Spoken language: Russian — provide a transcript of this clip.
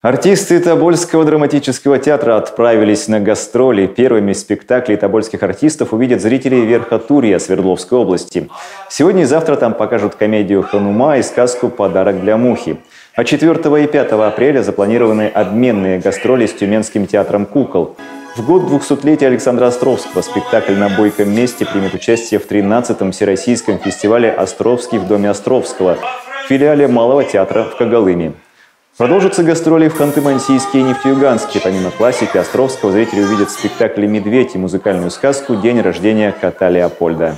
Артисты Тобольского драматического театра отправились на гастроли. Первыми спектакли тобольских артистов увидят зрители Верхотурья Свердловской области. Сегодня и завтра там покажут комедию «Ханума» и сказку «Подарок для мухи». А 4 и 5 апреля запланированы обменные гастроли с Тюменским театром кукол. В год 200-летия Александра Островского спектакль на бойком месте примет участие в 13-м Всероссийском фестивале «Островский в доме Островского» в филиале Малого театра в Когалыме. Продолжатся гастроли в Ханты-Мансийске и Нефтеюганске. Помимо классики Островского, зрители увидят спектакли «Медведь» и музыкальную сказку «День рождения кота Леопольда».